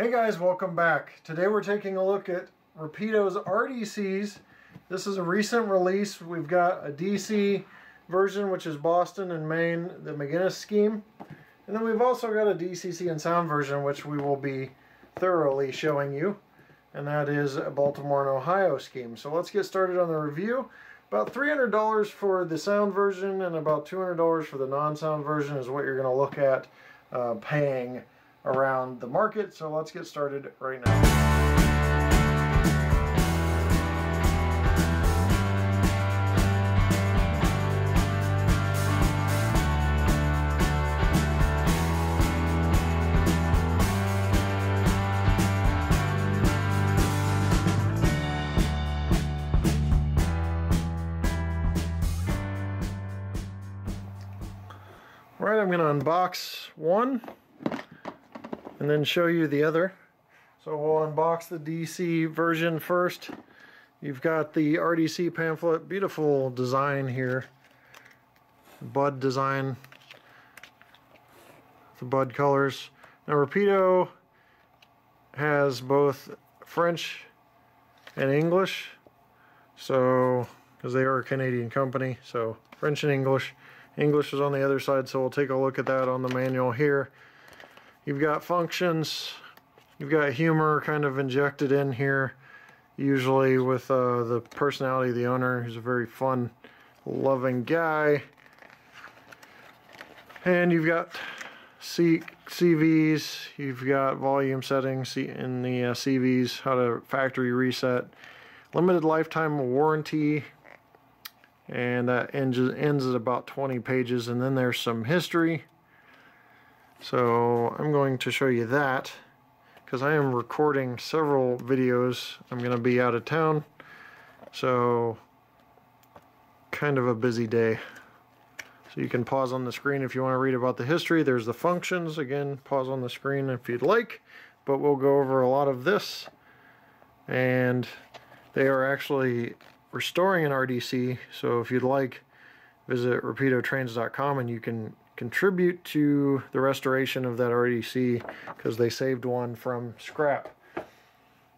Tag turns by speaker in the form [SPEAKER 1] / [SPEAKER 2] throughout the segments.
[SPEAKER 1] Hey guys, welcome back. Today we're taking a look at Rapido's RDCs. This is a recent release. We've got a DC version, which is Boston and Maine, the McGinnis scheme. And then we've also got a DCC and sound version, which we will be thoroughly showing you. And that is a Baltimore and Ohio scheme. So let's get started on the review. About $300 for the sound version and about $200 for the non-sound version is what you're going to look at uh, paying around the market. So let's get started right now. All right, I'm going to unbox one and then show you the other. So we'll unbox the DC version first. You've got the RDC pamphlet, beautiful design here. Budd design, the Budd colors. Now Rapido has both French and English, so because they are a Canadian company, so French and English. English is on the other side, so we'll take a look at that on the manual here. You've got functions, you've got humor kind of injected in here, usually with uh, the personality of the owner, who's a very fun, loving guy. And you've got C CVs, you've got volume settings in the uh, CVs, how to factory reset, limited lifetime warranty, and that ends, ends at about 20 pages, and then there's some history so I'm going to show you that because I am recording several videos. I'm going to be out of town. So kind of a busy day. So you can pause on the screen if you want to read about the history. There's the functions. Again, pause on the screen if you'd like. But we'll go over a lot of this. And they are actually restoring an RDC. So if you'd like, visit rapidotrains.com and you can contribute to the restoration of that RDC because they saved one from scrap.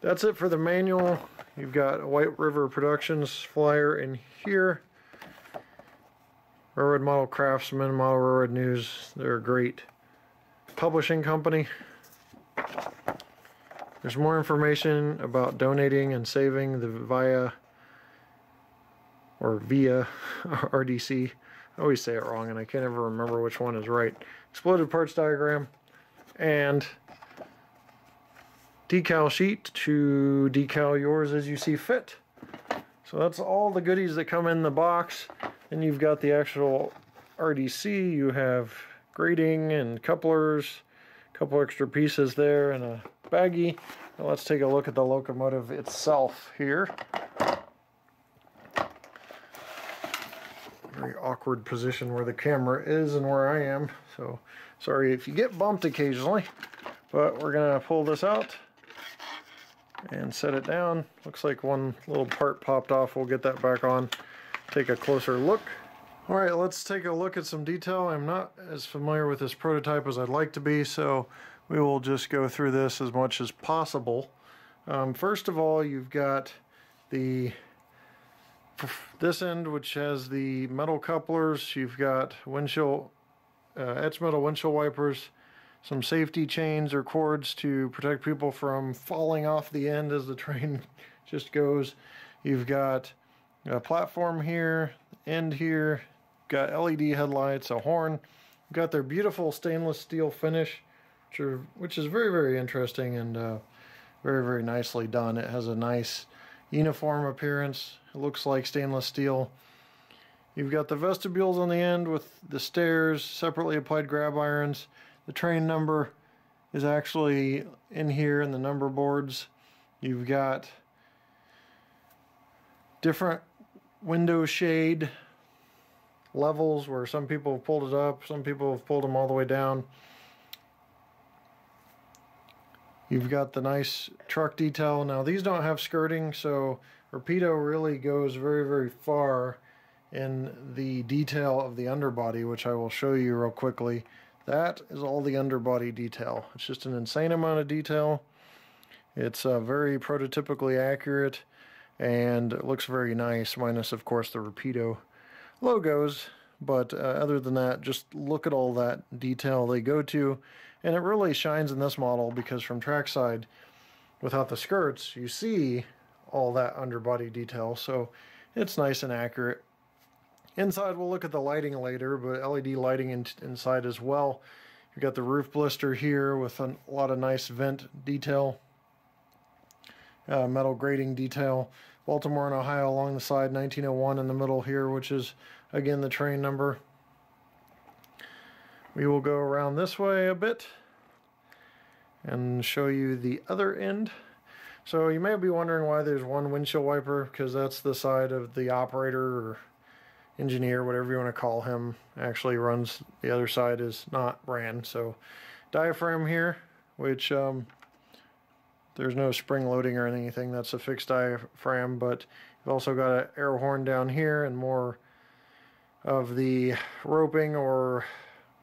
[SPEAKER 1] That's it for the manual. You've got a White River Productions flyer in here. Railroad Model Craftsman, Model Railroad News. They're a great publishing company. There's more information about donating and saving the via or via RDC I always say it wrong and I can't ever remember which one is right. Exploded parts diagram and decal sheet to decal yours as you see fit. So that's all the goodies that come in the box. Then you've got the actual RDC. You have grating and couplers, a couple extra pieces there and a baggie. Now let's take a look at the locomotive itself here. Very awkward position where the camera is and where I am. So sorry if you get bumped occasionally, but we're gonna pull this out and set it down. Looks like one little part popped off. We'll get that back on, take a closer look. All right, let's take a look at some detail. I'm not as familiar with this prototype as I'd like to be, so we will just go through this as much as possible. Um, first of all, you've got the this end, which has the metal couplers, you've got windshield, uh, etch metal windshield wipers, some safety chains or cords to protect people from falling off the end as the train just goes. You've got a platform here, end here, got LED headlights, a horn. Got their beautiful stainless steel finish, which, are, which is very, very interesting and uh, very, very nicely done. It has a nice uniform appearance. It looks like stainless steel. You've got the vestibules on the end with the stairs, separately applied grab irons. The train number is actually in here in the number boards. You've got different window shade levels where some people have pulled it up, some people have pulled them all the way down. You've got the nice truck detail. Now these don't have skirting, so Rapido really goes very, very far in the detail of the underbody, which I will show you real quickly. That is all the underbody detail. It's just an insane amount of detail. It's uh, very prototypically accurate and it looks very nice, minus of course the Rapido logos. But uh, other than that, just look at all that detail they go to. And it really shines in this model because from trackside, without the skirts, you see all that underbody detail. So it's nice and accurate. Inside, we'll look at the lighting later, but LED lighting in inside as well. You've got the roof blister here with a lot of nice vent detail, uh, metal grating detail. Baltimore and Ohio along the side, 1901 in the middle here, which is again the train number. We will go around this way a bit and show you the other end. So you may be wondering why there's one windshield wiper, because that's the side of the operator or engineer, whatever you want to call him, actually runs. The other side is not ran. So diaphragm here, which um, there's no spring loading or anything. That's a fixed diaphragm, but you've also got an air horn down here and more of the roping or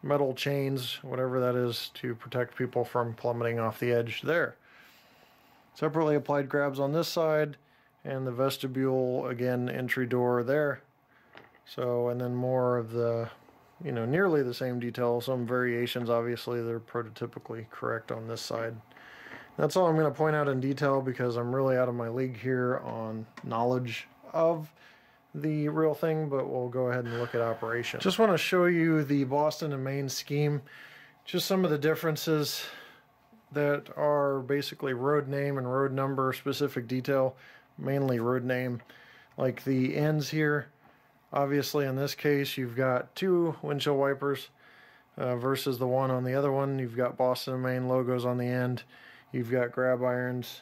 [SPEAKER 1] metal chains, whatever that is, to protect people from plummeting off the edge there. Separately applied grabs on this side and the vestibule, again, entry door there. So, and then more of the, you know, nearly the same detail. Some variations, obviously, they're prototypically correct on this side. That's all I'm going to point out in detail because I'm really out of my league here on knowledge of the real thing, but we'll go ahead and look at operation. Just want to show you the Boston and Maine scheme, just some of the differences that are basically road name and road number specific detail, mainly road name. Like the ends here, obviously in this case you've got two windshield wipers uh, versus the one on the other one. You've got Boston and Maine logos on the end. You've got grab irons.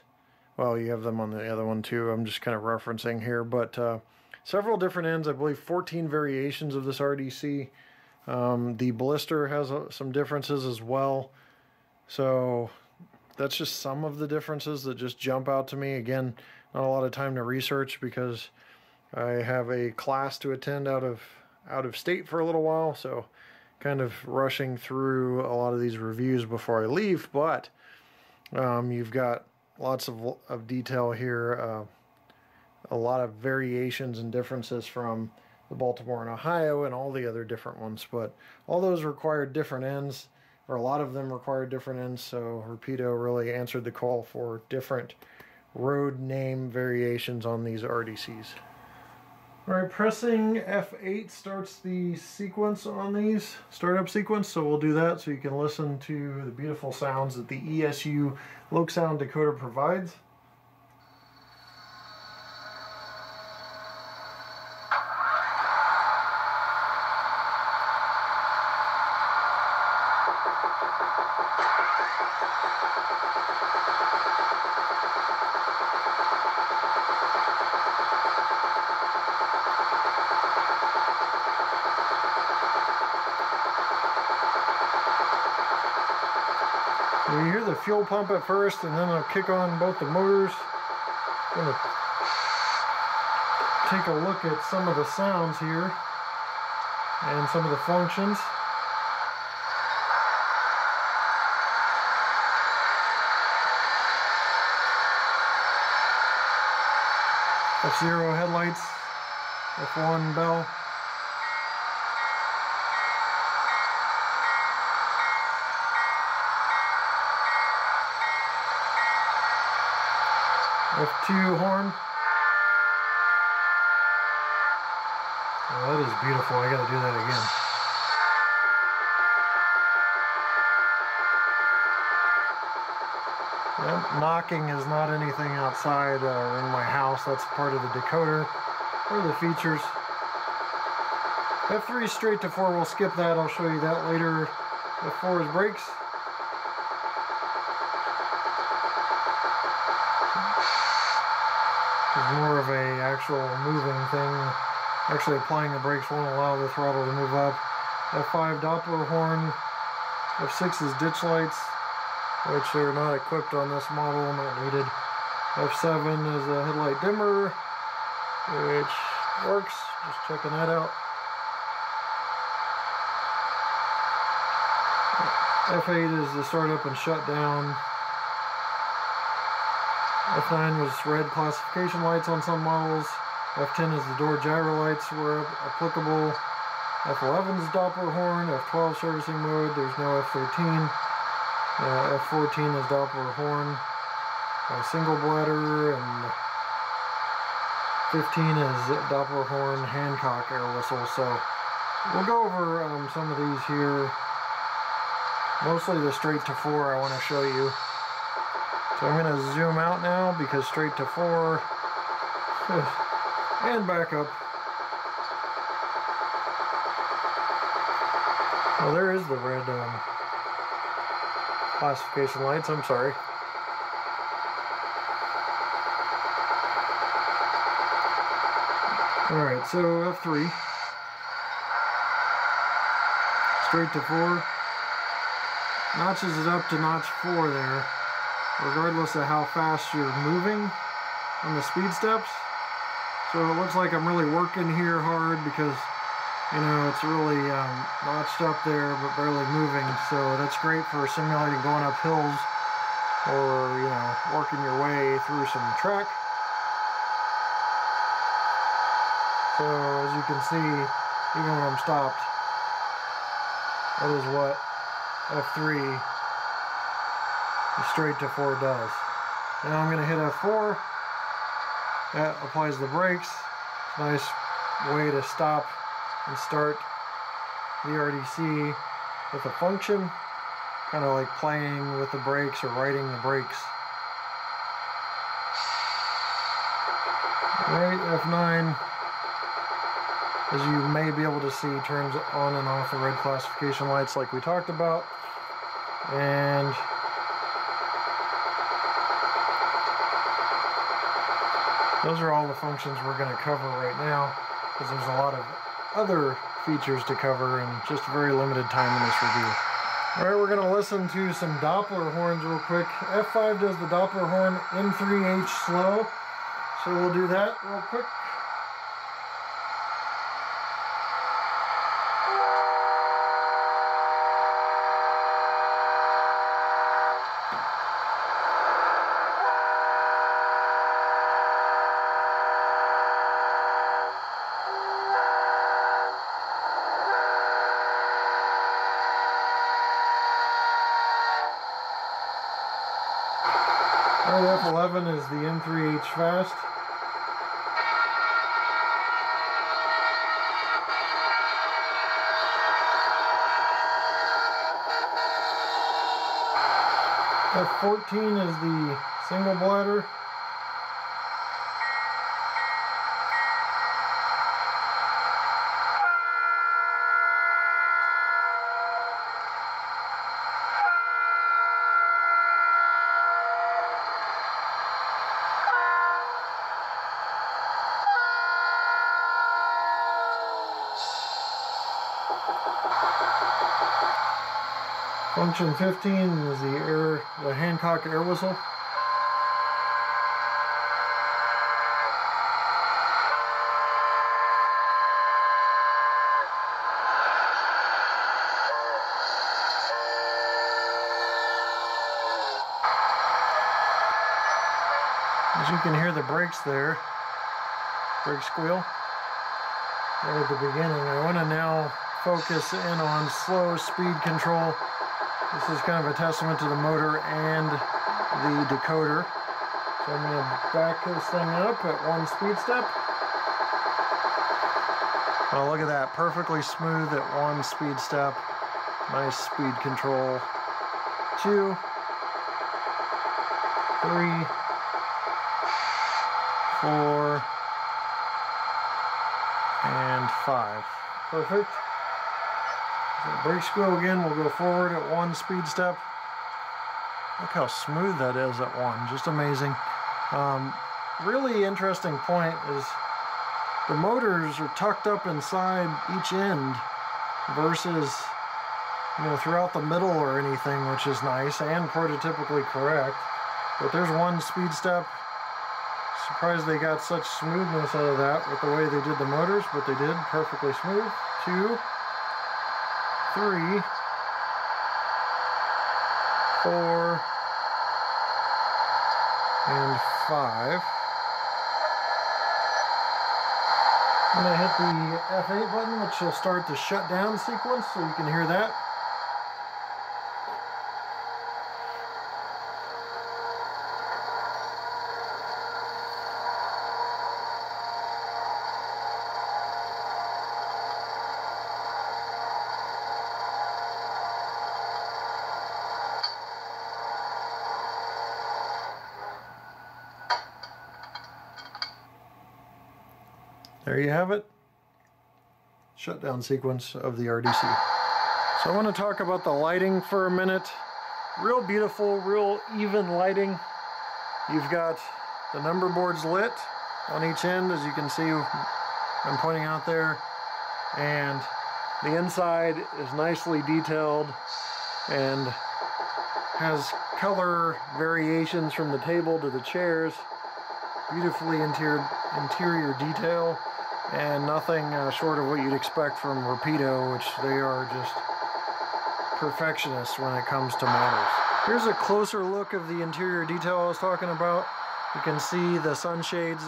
[SPEAKER 1] Well, you have them on the other one too. I'm just kind of referencing here, but uh, several different ends. I believe 14 variations of this RDC. Um, the blister has uh, some differences as well. So that's just some of the differences that just jump out to me. Again, not a lot of time to research because I have a class to attend out of out of state for a little while, so kind of rushing through a lot of these reviews before I leave. But um, you've got lots of, of detail here, uh, a lot of variations and differences from the Baltimore and Ohio and all the other different ones. But all those required different ends, or a lot of them required different ends. So Rapido really answered the call for different road name variations on these RDCs. All right, pressing F8 starts the sequence on these, startup sequence, so we'll do that so you can listen to the beautiful sounds that the ESU LokSound decoder provides. You hear the fuel pump at first and then I'll kick on both the motors. Gonna take a look at some of the sounds here and some of the functions. F-Zero headlights, F1 bell. F2 horn. Oh, that is beautiful. I gotta do that again. Knocking is not anything outside uh, in my house. That's part of the decoder or the features. F3 straight to 4, we'll skip that. I'll show you that later. F4 is brakes. More of a actual moving thing. Actually applying the brakes won't allow the throttle to move up. F5 Doppler horn. F6 is ditch lights, which are not equipped on this model, not needed. F7 is a headlight dimmer, which works. Just checking that out. F8 is the start up and shut down. F9 was red classification lights on some models. F10 is the door gyro lights were applicable. F11 is Doppler horn. F12 servicing mode. There's no F13. Uh, F14 is Doppler horn. A single bladder and 15 is Doppler horn Hancock air whistle. So we'll go over um, some of these here. Mostly the straight to four I want to show you. So I'm going to zoom out now because straight to four and back up. Well, there is the red um, classification lights. I'm sorry. Alright, so F3. Straight to 4. Notches it up to notch 4 there, regardless of how fast you're moving on the speed steps. So it looks like I'm really working here hard because, you know, it's really um, notched up there but barely moving. So that's great for simulating going up hills or, you know, working your way through some track. So as you can see, even when I'm stopped, that is what F3 straight to 4 does. Now I'm going to hit F4 that applies the brakes. Nice way to stop and start the RDC with a function, kind of like playing with the brakes or riding the brakes. Right, F9, as you may be able to see, turns on and off the red classification lights like we talked about. And Those are all the functions we're going to cover right now because there's a lot of other features to cover in just very limited time in this review. Alright, we're going to listen to some Doppler horns real quick. F5 does the Doppler horn M3H slow, so we'll do that real quick. F11 is the M3H Fast. F14 is the single bladder. Function 15 is the air, the Hancock air whistle. As you can hear the brakes there, brake squeal right at the beginning. I want to now focus in on slow speed control this is kind of a testament to the motor and the decoder. So I'm going to back this thing up at one speed step. Oh, look at that. Perfectly smooth at one speed step. Nice speed control. Two, three, four, and five. Perfect. Brake squeal again, we'll go forward at one speed step. Look how smooth that is at one, just amazing. Um, really interesting point is the motors are tucked up inside each end versus you know throughout the middle or anything which is nice and prototypically correct but there's one speed step surprised they got such smoothness out of that with the way they did the motors but they did perfectly smooth two three, four, and five. I'm to hit the F8 button, which will start the shutdown sequence, so you can hear that. There you have it. Shutdown sequence of the RDC. So I want to talk about the lighting for a minute. Real beautiful, real even lighting. You've got the number boards lit on each end, as you can see I'm pointing out there. And the inside is nicely detailed and has color variations from the table to the chairs. Beautifully interior, interior detail and nothing uh, short of what you'd expect from Rapido, which they are just perfectionists when it comes to models. Here's a closer look of the interior detail I was talking about. You can see the sunshades,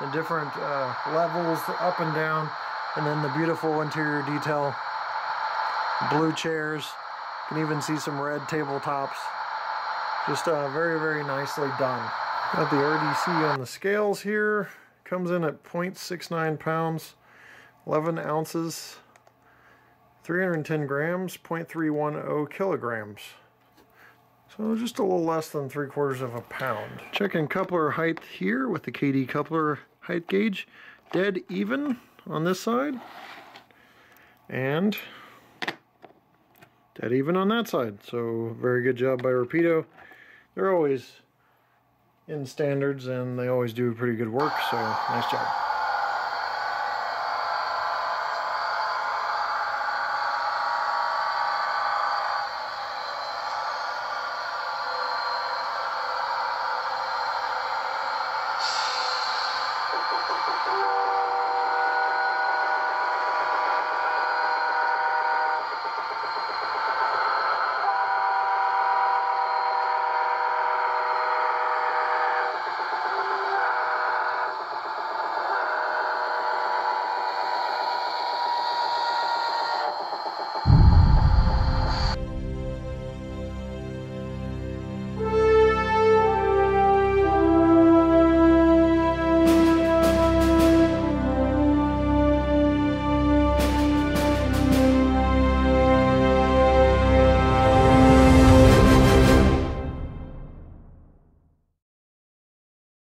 [SPEAKER 1] the different uh, levels up and down, and then the beautiful interior detail. Blue chairs, you can even see some red tabletops. Just uh, very, very nicely done. Got the RDC on the scales here. Comes in at 0.69 pounds, 11 ounces, 310 grams, 0.310 kilograms. So just a little less than three quarters of a pound. Checking coupler height here with the Kadee coupler height gauge. Dead even on this side. And dead even on that side. So very good job by Rapido. They're always in standards and they always do pretty good work, so nice job.